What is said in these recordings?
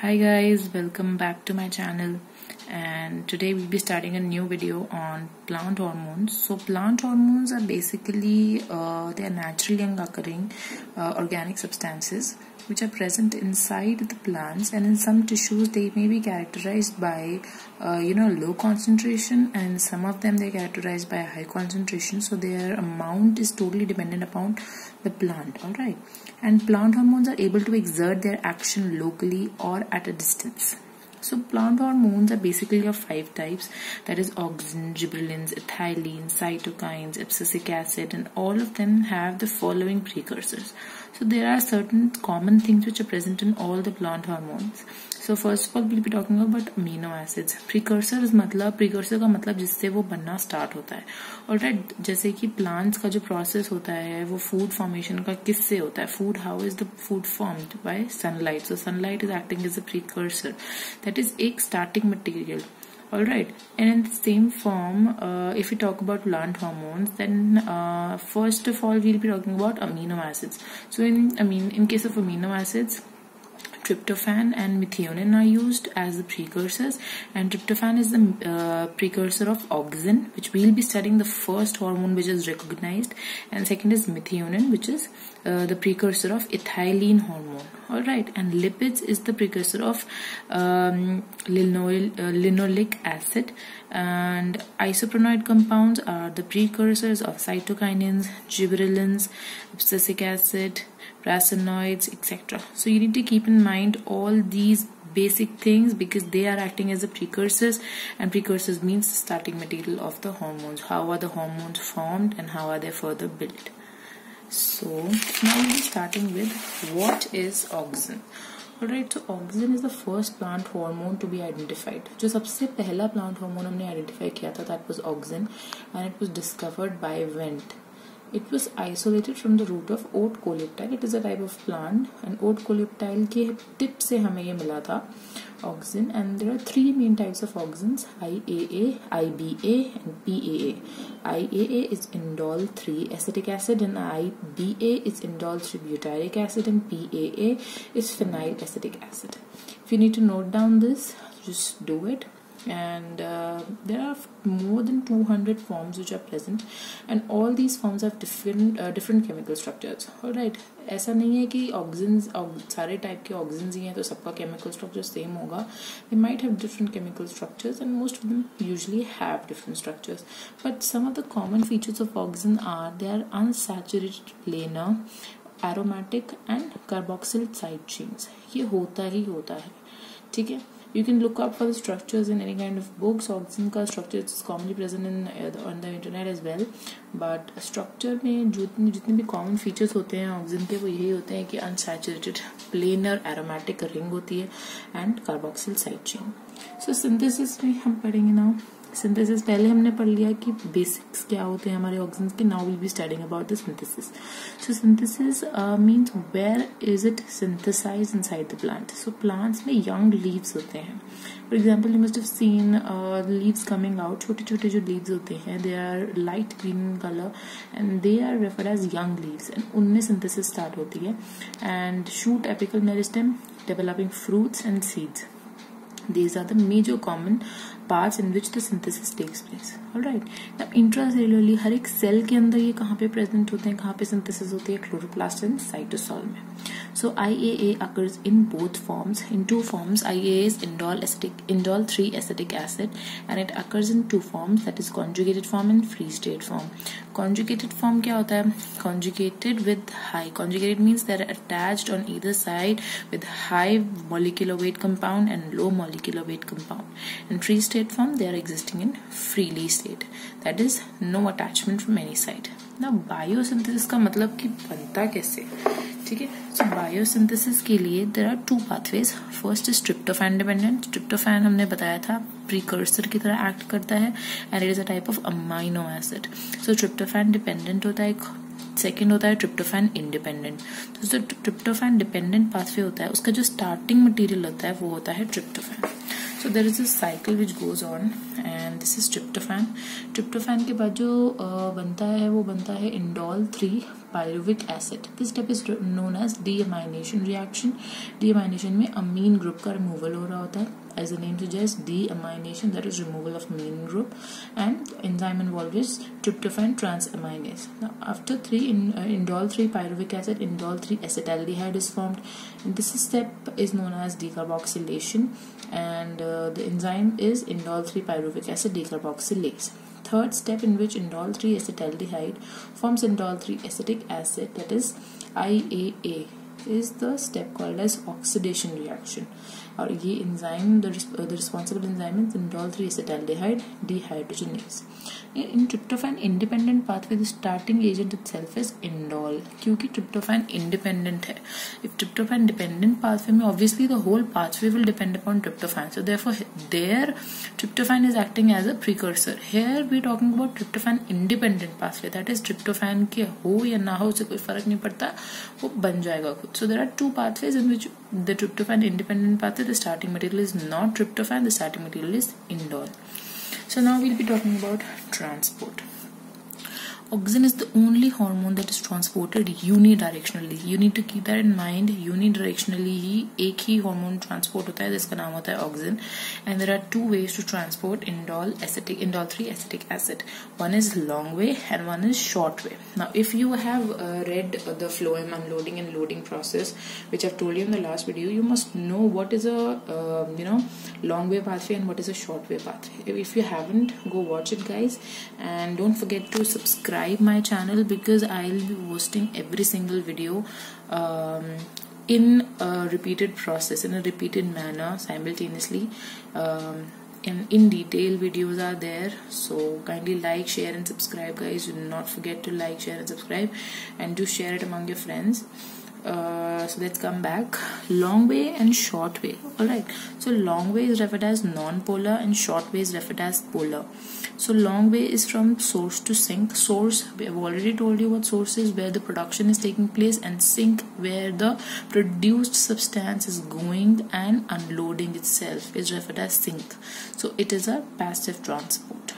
Hi guys, welcome back to my channel and today we'll be starting a new video on plant hormones. So plant hormones are basically, uh, they are naturally occurring uh, organic substances which are present inside the plants and in some tissues they may be characterized by uh, you know low concentration and some of them they're characterized by a high concentration. So their amount is totally dependent upon the plant. All right. And plant hormones are able to exert their action locally or at a distance. So plant hormones are basically of five types. That is auxin, gibberellins, ethylene, cytokines, abscisic acid and all of them have the following precursors. So there are certain common things which are present in all the plant hormones. So first of all we'll be talking about amino acids. Precursors मतलब precursor का मतलब जिससे वो बनना start होता है और right, जैसे कि plants का जो process होता है वो food formation का किससे होता है food how is the food formed by sunlight so sunlight is acting as a precursor that is एक starting material all right. And in the same form uh, if we talk about plant hormones then uh, first of all we'll be talking about amino acids. So in i mean in case of amino acids tryptophan and methionine are used as the precursors. And tryptophan is the uh, precursor of auxin which we'll be studying the first hormone which is recognized. And second is methionine which is uh, the precursor of ethylene hormone. All right. And lipids is the precursor of um, uh, linoleic acid. And isoprenoid compounds are the precursors of cytokinins gibberellins abscisic acid racinoids etc so you need to keep in mind all these basic things because they are acting as the precursors and precursors means the starting material of the hormones how are the hormones formed and how are they further built so now we'll be starting with what is auxin Alright, so auxin is the first plant hormone to be identified. जो सबसे पहला plant hormone हमने identify किया था that was auxin and it was discovered by Wendt. It was isolated from the root of oat coleoptile. It is a type of plant and oat coleoptile के tip से हमें ये मिला था auxin and there are three main types of auxins IAA, IBA and PAA. IAA is indole 3 acetic acid and IBA is indole 3 butyric acid and PAA is phenyl acetic acid. If you need to note down this, just do it and uh, there are more than 200 forms which are present. And all these forms have different uh, different chemical structures. All right. ऐसा नहीं है कि oxygen सारे type के oxygen ही हैं तो सबका chemical structure same होगा. They might have different chemical structures and most of them usually have different structures but some of the common features of oxygen are they are unsaturated planar aromatic and carboxyl side chains ये होता ही होता है. ठीक है? You can look up for the structures in any kind of books oxygen का structure is commonly present in uh, on the internet as well but structure में जितने जितने भी common features होते हैं ऑक्सीजन के वो यही होते हैं कि unsaturated planar aromatic ring होती है and carboxyl side chain so synthesis में हम पढ़ेंगे now सिंथेसिस पहले हमने पढ़ लिया कि बेसिक्स क्या होते हैं हमारे ऑक्सीजन के now will be studying about the synthesis so synthesis means where is it synthesize inside the plant so plants में यंग लीव्स होते हैं. For example you must have seen leaves coming out छोटे छोटे जो leaves होते हैं they are light green colour and they are refer as young leaves and उनमें synthesis start होती है. And shoot apical meristem developing fruits and seeds these are the major common parts in which the synthesis takes place all right now intracellularly हर एक cell के अंदर ये कहाँ पे प्रेजेंट होते हैं कहाँ पे सिंथेसिस होती है क्लोरोप्लास्ट एंड साइटोसॉल में so IAA occurs in both forms in two forms IAA is indole acetic indole 3 acetic acid and it occurs in two forms that is conjugated form and free state form conjugated form क्या होता है conjugated with high conjugated means they are attached on either side with high molecular weight compound and low molecular weight compound in free state form they are existing in freely state that is no attachment from any side now biosynthesis का मतलब कि बनता कैसे ठीक है? So biosynthesis के लिए there are two pathways first is tryptophan dependent tryptophan हमने बताया था प्रीकर्सर की तरह एक्ट करता है and it is a type of amino acid so tryptophan dependent होता है सेकेंड होता है ट्रिप्टोफैन इंडिपेंडेंट तो जो ट्रिप्टोफैन डिपेंडेंट पाथवे होता है, उसका जो स्टार्टिंग मटेरियल होता है, वो होता है tryptophan so there is a cycle which goes on and this is tryptophan tryptophan के बाद जो बनता है, वो बनता है indole three pyruvic acid this step is known as deamination reaction deamination में amine group का removal हो रहा होता है as the name suggests deamination that is removal of amine group and enzyme involved is tryptophan transaminase now after 3 in uh, indole 3 pyruvic acid indole 3 acetaldehyde is formed and this step is known as decarboxylation and uh, the enzyme is indole 3 pyruvic acid decarboxylase third step in which indole 3 acetaldehyde forms indole 3 acetic acid that is IAA is the step called as oxidation reaction और ये enzyme the responsible enzyme indole three acetaldehyde dehydrogenase in tryptophan independent pathway the starting agent itself is indole क्योंकि tryptophan independent है। If tryptophan dependent pathway में obviously the whole pathway will depend upon tryptophan so there there tryptophan is acting as a precursor here we talking about tryptophan independent pathway that is tryptophan के हो या ना हो उसे कोई फ़र्क नहीं पड़ता, वो बन जाएगा खुद। So there are two pathways in which the tryptophan independent pathway the starting material is not tryptophan the starting material is indole. So now we'll be talking about transport Auxin is the only hormone that is transported unidirectionally. You need to keep that in mind. Unidirectionally ही एक ही hormone transport होता है जिसका नाम होता है auxin. And there are two ways to transport indole acetic indole 3 acetic acid. One is long way and one is short way. Now, if you have uh, read uh, the phloem unloading and loading process, which I've told you in the last video, you must know what is a uh, you know long way pathway and what is a short way pathway. If you haven't, go watch it, guys, and don't forget to subscribe subscribe my channel because I'll be posting every single video um, in a repeated process in a repeated manner simultaneously. Um, in, in detail videos are there so kindly like share and subscribe guys. Do not forget to like share and subscribe and do share it among your friends uh, so let's come back. Long way and short way. All right so long way is referred as non-polar and short way is referred as polar. So long way is from source to sink. Source we have already told you what source is where the production is taking place and sink where the produced substance is going and unloading itself is referred as sink. So it is a passive transport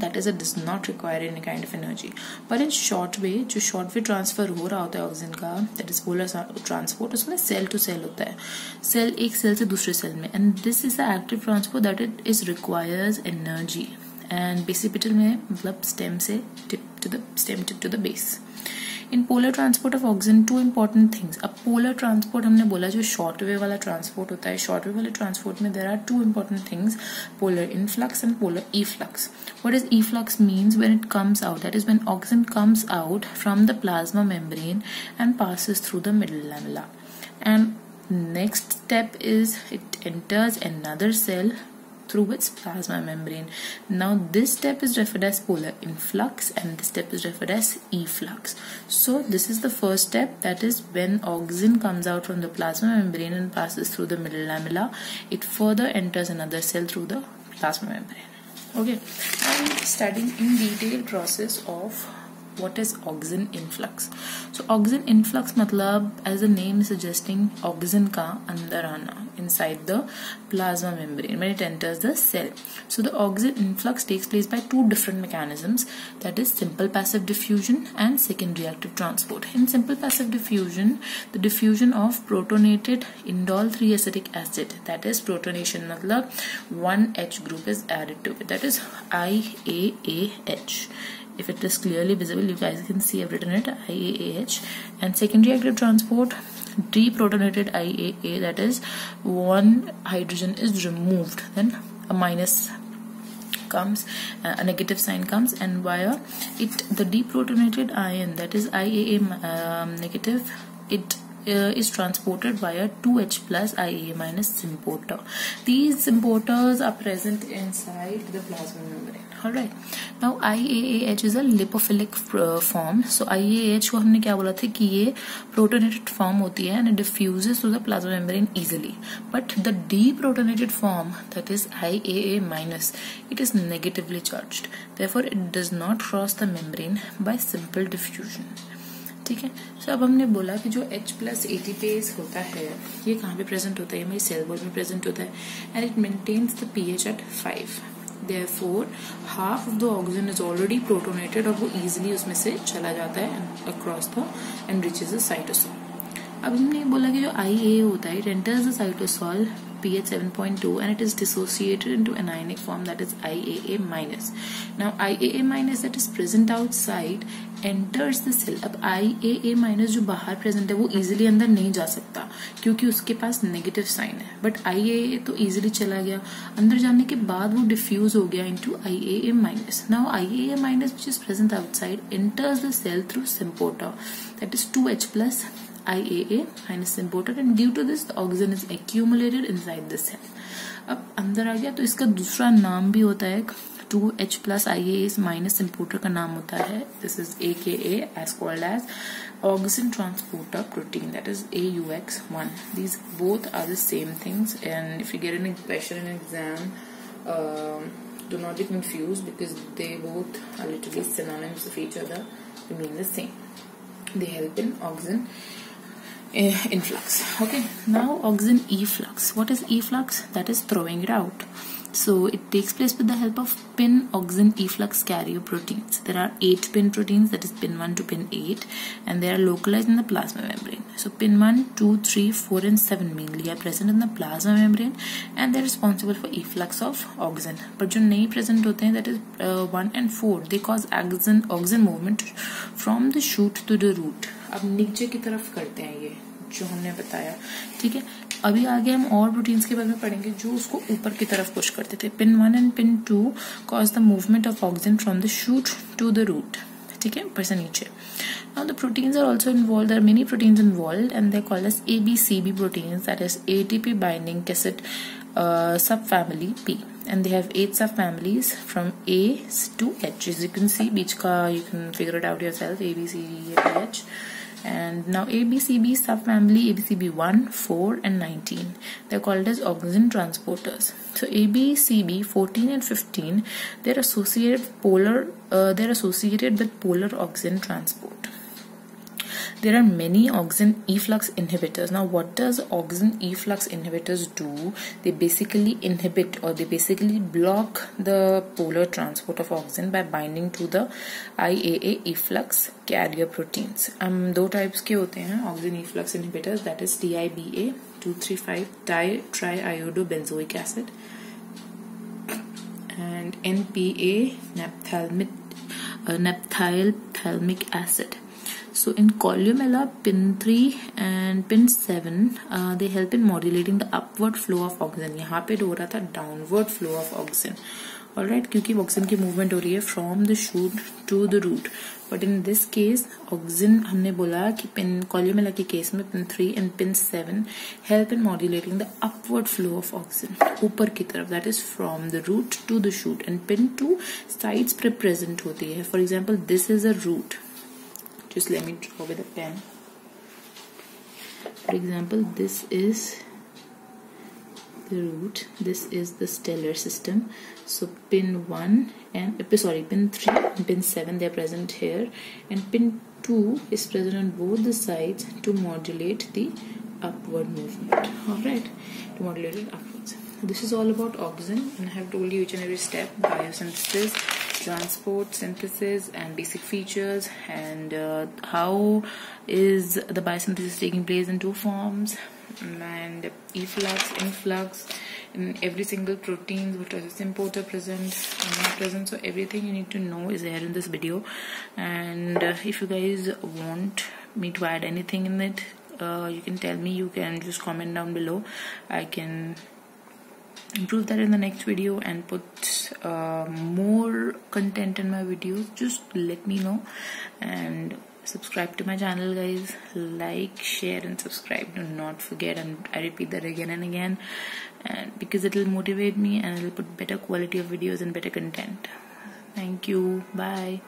that is it does not require any kind of energy पर in short way जो short वे transfer हो रहा होता है oxygen का that is polar transport उसमें cell to cell होता है। सेल एक सेल से दूसरे सेल में। And this is the active transport that it is requires energy and basipetal में मतलब स्टेम से tip to the stem tip to the base in polar transport of oxygen two important things अब polar transport हमने बोला जो short वे वाला transport होता है शॉर्ट वे वाले ट्रांसपोर्ट में there are two important things polar influx and polar efflux what is efflux means when it comes out that is when oxygen comes out from the plasma membrane and passes through the middle lamella. And next step is it enters another cell through its plasma membrane. Now this step is referred as polar influx and this step is referred as efflux. So this is the first step that is when oxygen comes out from the plasma membrane and passes through the middle lamella, it further enters another cell through the plasma membrane. Okay, I'm studying in detail process of what is oxygen influx? So oxygen influx as the name is suggesting oxygen ka andar aana inside the plasma membrane when it enters the cell. So the oxygen influx takes place by two different mechanisms that is simple passive diffusion and secondary active transport. In simple passive diffusion the diffusion of protonated indole 3 acetic acid that is protonation matlab one H group is added to it that is IAAH if it is clearly visible you guys can see I've written it IAAH and secondary active transport deprotonated IAA that is one hydrogen is removed then a minus comes uh, a negative sign comes and via it the deprotonated ion that is IAA um, negative it uh, is transported via 2H plus IAA minus symporter. These symporters are present inside the plasma membrane. Alright now I A H is a lipophilic form so I H को हमने क्या बोला था कि ये protonated form होती है and diffuses to the plasma membrane easily but the deprotonated form that is IAA minus it is negatively charged therefore it does not cross the membrane by simple diffusion ठीक है? सो अब हमने बोला कि जो H plus ATPase होता है, ये कहाँ पे प्रेजेंट होता है? ये हमारी सेल बोल में प्रेजेंट होता है. And it maintains the pH at five therefore half of the oxygen is already protonated और वो इजीली उसमें से चला जाता है across the and reaches the cytosol अब हमने बोला कि जो IA होता है enters cytosol pH 7.2 and it is dissociated into anionic form that is IAA minus. Now IAA minus that is present outside enters the cell. अब IAA minus जो बाहर present है वो easily अंदर नहीं जा सकता क्योंकि उसके पास negative sign है but IAA तो easily चला गया अंदर जाने के बाद वो diffuse हो गया into IAA minus. Now IAA minus which is present outside enters the cell through symporter that is 2H plus IAA minus imported and due to this the oxygen is accumulated inside the cell. अब अंदर आ गया तो इसका दूसरा नाम भी होता है two H plus I A minus importer का नाम होता है this is A K as called as oxygen transporter protein that is AUX1 these both are the same things and if you get an question in exam um, do not be confused because they both are literally synonyms of each other they mean the same they help in oxygen Eh, influx okay now oxygen efflux. What is efflux? That is throwing it out. So it takes place with the help of pin oxygen efflux carrier proteins. There are eight pin proteins that is pin 1 to pin 8 and they are localized in the plasma membrane so pin 1 2 3 4 and 7 mainly are present in the plasma membrane and they're responsible for efflux of oxygen but जो नहीं present होते हैं that is uh, 1 and 4 they cause oxygen oxygen movement from the shoot to the root अब नीचे की तरफ़ करते हैं ये जो हमने बताया ठीक है अभी आगे हम और प्रोटीन्स के बारे में पढ़ेंगे जो उसको ऊपर की तरफ़ पुश करते थे PIN one and PIN two cause the movement of oxygen from the shoot to the root ठीक है ऊपर से नीचे Now the proteins are also involved. There are many proteins involved, and they're called as ABCB proteins. That is ATP binding cassette uh, subfamily P, and they have eight subfamilies from A to H. As you can see, beach ka you can figure it out yourself. A B C D E F H and now ABCB subfamily ABCB1, 4 and 19 they're called as oxygen transporters. So ABCB 14 and 15 they're associated polar uh, they're associated with polar oxygen transport there are many oxygen efflux inhibitors now what does oxygen efflux inhibitors do they basically inhibit or they basically block the polar transport of oxygen by binding to the IAA efflux carrier proteins um दो types के होते हैं oxygen efflux inhibitors that is TIBA 235 di triiodobenzoic acid and NPA naphthalmic uh, naphthalmic acid so in columella pin 3 and pin 7 uh, they help in modulating the upward flow of oxygen. यहाँ पे हो रहा था downward flow of oxygen. Alright क्योंकि oxygen की movement हो रही है from the shoot to the root but in this case oxygen हमने बोला कि पिन कॉल्यूमेला के केस में PIN three and PIN seven help in modulating the upward flow of oxygen ऊपर की तरफ़ that is from the root to the shoot and PIN two sides पे present होती है. For example this is a root just let me draw with a pen. For example this is the root. This is the stellar system. So pin 1 and uh, sorry pin 3 and pin 7 they are present here. And pin 2 is present on both the sides to modulate the upward movement. All right. To modulate it upwards. This is all about oxygen. And i have told you each and every step biosynthesis transport synthesis and basic features and uh, how is the biosynthesis taking place in two forms and efflux influx in every single protein what is importer present and not present. So everything you need to know is there in this video. And uh, if you guys want me to add anything in it uh, you can tell me. You can just comment down below. I can improve that in the next video and put uh, more content in my videos just let me know. And subscribe to my channel guys. Like share and subscribe. Do not forget and i repeat that again and again. And because it will motivate me and it will put better quality of videos and better content. Thank you. Bye